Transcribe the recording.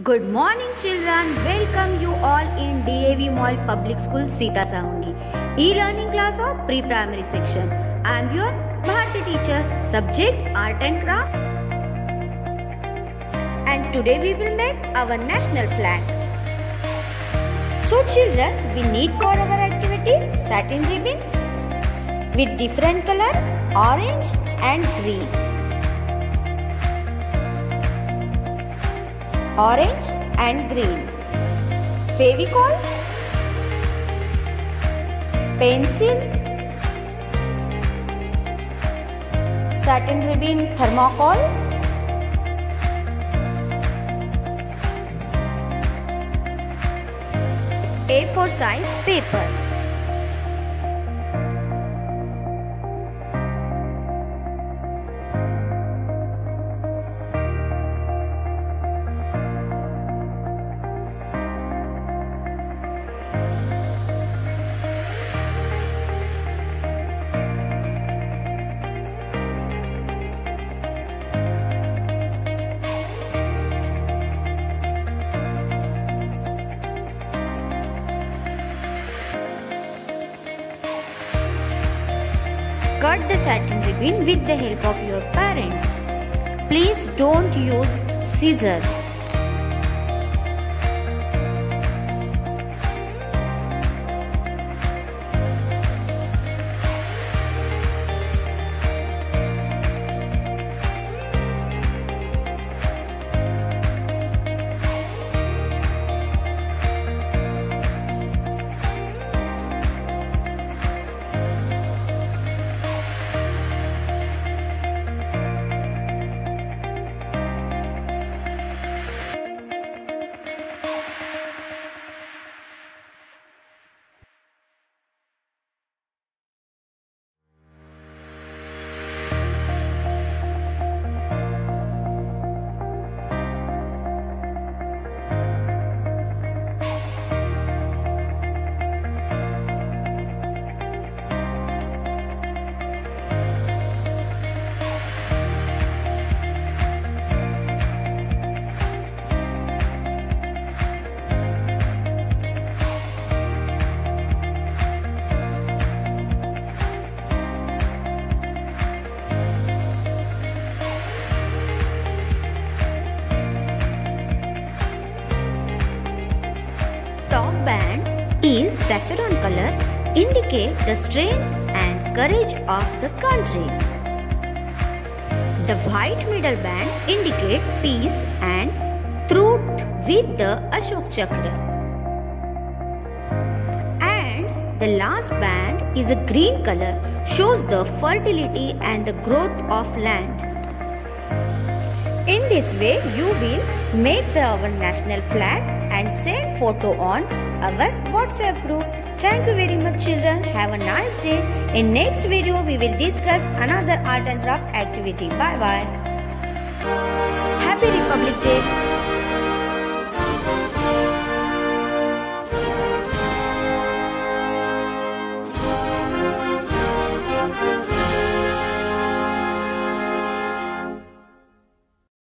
Good morning, children. Welcome you all in DAV MOIL Public School, Sita Sahundi, e-learning class of pre-primary section. I am your Bharti teacher, subject art and craft. And today we will make our national flag. So, children, we need for our activity satin ribbon with different color orange and green. Orange and green. Fevicol, pencil, satin ribbon thermocol, A4 size paper. Cut the satin ribbon with the help of your parents. Please don't use scissor. Band is saffron color indicate the strength and courage of the country. The white middle band indicate peace and truth with the Ashok Chakra. And the last band is a green color shows the fertility and the growth of land. In this way, you will make the our national flag and send photo on our WhatsApp group. Thank you very much children. Have a nice day. In next video, we will discuss another art and craft activity. Bye bye. Happy Republic Day.